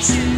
Cheers.